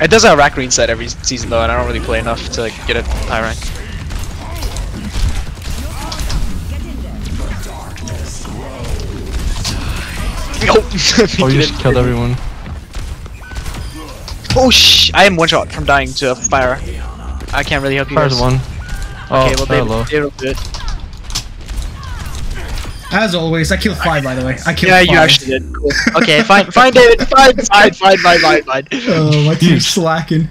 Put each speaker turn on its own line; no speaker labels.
It does a rack reset every season though, and I don't really play enough to like, get a high rank. Oh,
Oh, you just killed everyone.
Oh sh! I am one shot from dying to a fire. I can't really help you
Fire's
guys.
one. Oh,
Okay, well they,
low.
they don't do it.
As always, I killed five by the way. I killed
Yeah,
five.
you actually did. Cool. Okay, fine, fine, David, fine, fine, fine, fine, fine, fine.
Oh, my team's slacking.